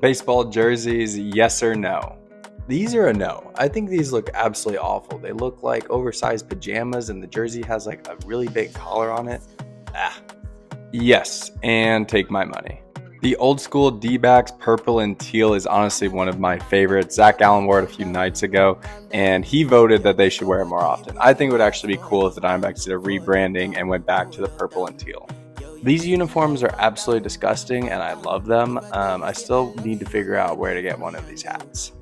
Baseball jerseys, yes or no? These are a no. I think these look absolutely awful. They look like oversized pajamas, and the jersey has like a really big collar on it. Ah. Yes, and take my money. The old school D backs purple and teal is honestly one of my favorites. Zac Gallen wore it a few nights ago, and he voted that they should wear it more often. I think it would actually be cool if the Diamondbacks did a rebranding and went back to the purple and teal. These uniforms are absolutely disgusting, and I love them. Um, I still need to figure out where to get one of these hats.